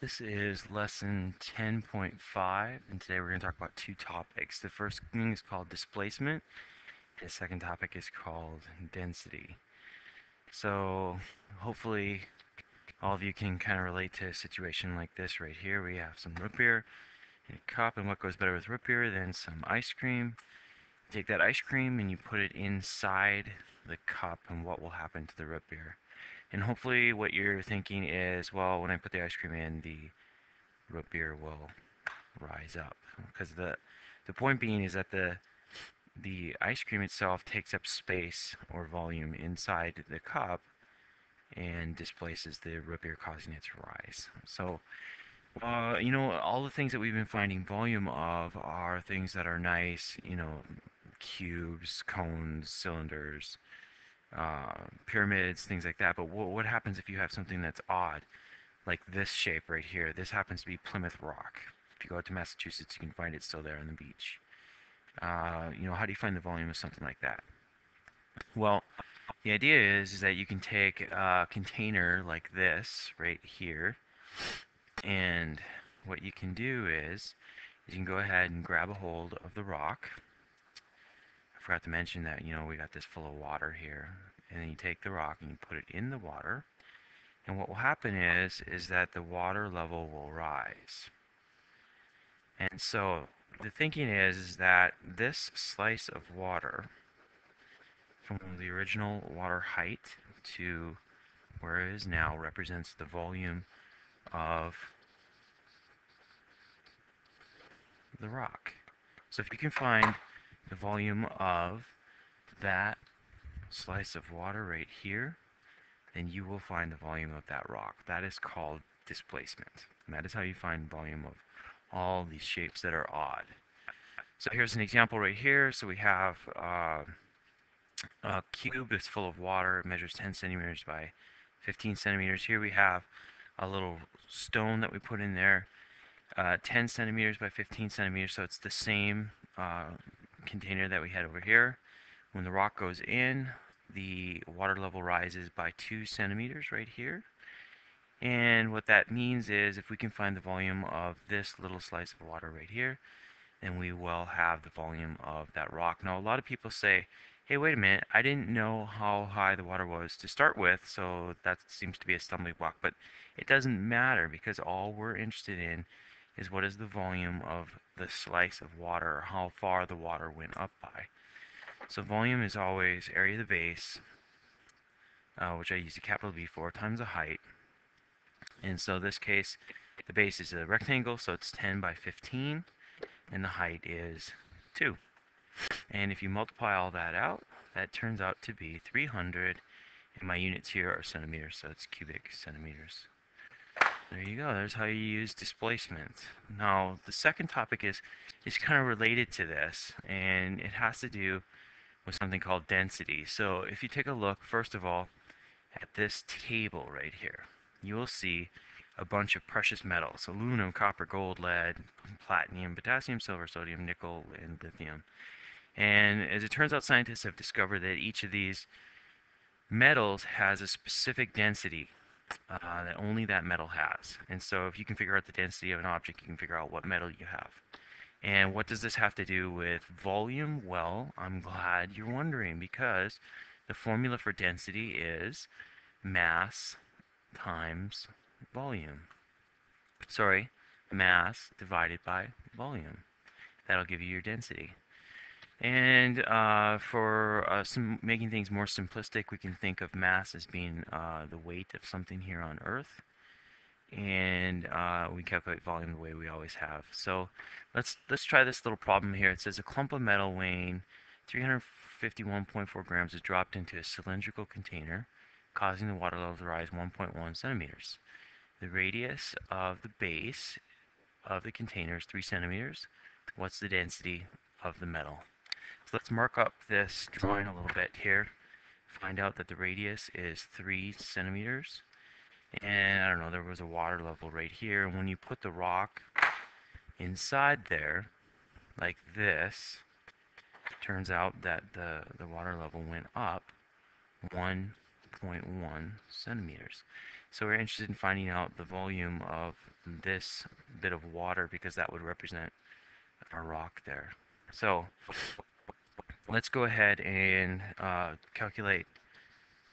This is lesson 10.5, and today we're going to talk about two topics. The first thing is called displacement, the second topic is called density. So hopefully all of you can kind of relate to a situation like this right here. We have some root beer in a cup, and what goes better with root beer than some ice cream? Take that ice cream and you put it inside the cup, and what will happen to the root beer? And hopefully what you're thinking is, well, when I put the ice cream in, the root beer will rise up. Because the, the point being is that the, the ice cream itself takes up space or volume inside the cup and displaces the root beer, causing it to rise. So, uh, you know, all the things that we've been finding volume of are things that are nice, you know, cubes, cones, cylinders, uh, pyramids, things like that. But what, what happens if you have something that's odd, like this shape right here? This happens to be Plymouth Rock. If you go out to Massachusetts, you can find it still there on the beach. Uh, you know, how do you find the volume of something like that? Well, the idea is, is that you can take a container like this right here, and what you can do is, is you can go ahead and grab a hold of the rock, forgot to mention that, you know, we got this full of water here. And then you take the rock and you put it in the water. And what will happen is, is that the water level will rise. And so the thinking is, is that this slice of water, from the original water height to where it is now, represents the volume of the rock. So if you can find the volume of that slice of water right here, then you will find the volume of that rock. That is called displacement. And that is how you find volume of all these shapes that are odd. So here's an example right here. So we have uh, a cube that's full of water. It measures 10 centimeters by 15 centimeters. Here we have a little stone that we put in there, uh, 10 centimeters by 15 centimeters. So it's the same uh, container that we had over here. When the rock goes in, the water level rises by two centimeters right here. And what that means is if we can find the volume of this little slice of water right here, then we will have the volume of that rock. Now, a lot of people say, hey, wait a minute, I didn't know how high the water was to start with, so that seems to be a stumbling block. But it doesn't matter because all we're interested in is what is the volume of the slice of water, or how far the water went up by. So volume is always area of the base, uh, which I use a capital V for, times the height. And so this case, the base is a rectangle, so it's 10 by 15, and the height is 2. And if you multiply all that out, that turns out to be 300, and my units here are centimeters, so it's cubic centimeters. There you go. There's how you use displacement. Now, the second topic is, is kind of related to this, and it has to do with something called density. So if you take a look, first of all, at this table right here, you will see a bunch of precious metals, aluminum, copper, gold, lead, platinum, potassium, silver, sodium, nickel, and lithium. And as it turns out, scientists have discovered that each of these metals has a specific density uh, that only that metal has. And so if you can figure out the density of an object, you can figure out what metal you have. And what does this have to do with volume? Well, I'm glad you're wondering because the formula for density is mass times volume. Sorry, mass divided by volume. That'll give you your density. And uh, for uh, some, making things more simplistic, we can think of mass as being uh, the weight of something here on Earth. And uh, we calculate volume the way we always have. So let's let's try this little problem here. It says a clump of metal weighing 351.4 grams is dropped into a cylindrical container, causing the water level to rise 1.1 centimeters. The radius of the base of the container is 3 centimeters. What's the density of the metal? So let's mark up this drawing a little bit here. Find out that the radius is 3 centimeters. And I don't know, there was a water level right here. And when you put the rock inside there, like this, turns out that the, the water level went up 1.1 centimeters. So we're interested in finding out the volume of this bit of water because that would represent our rock there. So let's go ahead and uh, calculate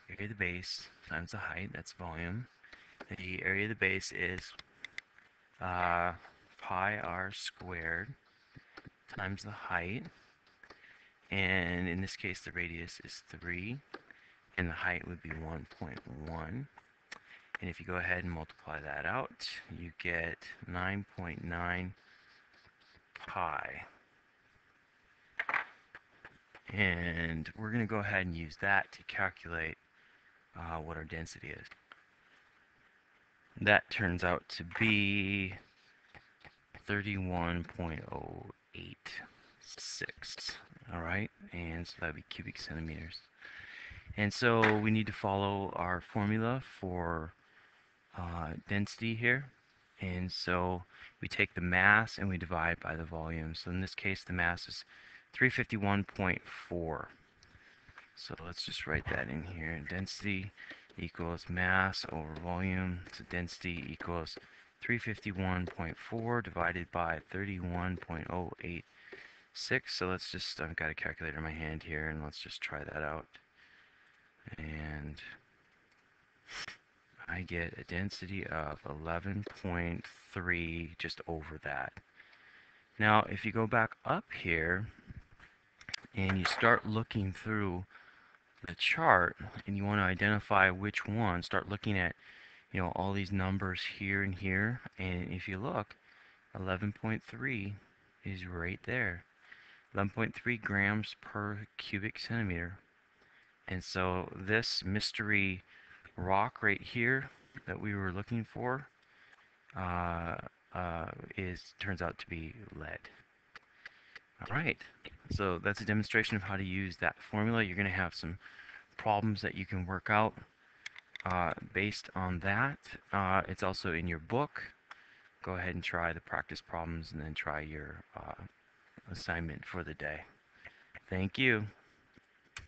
area of the base times the height, that's volume. The area of the base is uh, pi r squared times the height. And in this case, the radius is 3, and the height would be 1.1. And if you go ahead and multiply that out, you get 9.9 pi. And we're going to go ahead and use that to calculate uh, what our density is. That turns out to be 31.086. All right, and so that would be cubic centimeters. And so we need to follow our formula for uh, density here. And so we take the mass and we divide by the volume. So in this case, the mass is 351.4. So let's just write that in here. Density equals mass over volume. So density equals 351.4 divided by 31.086. So let's just, I've got a calculator in my hand here, and let's just try that out. And I get a density of 11.3 just over that. Now, if you go back up here and you start looking through the chart and you want to identify which one, start looking at you know all these numbers here and here and if you look 11.3 is right there. 11.3 grams per cubic centimeter. And so this mystery rock right here that we were looking for uh, uh, is turns out to be lead all right so that's a demonstration of how to use that formula you're going to have some problems that you can work out uh, based on that. Uh, it's also in your book. Go ahead and try the practice problems and then try your uh, assignment for the day. Thank you.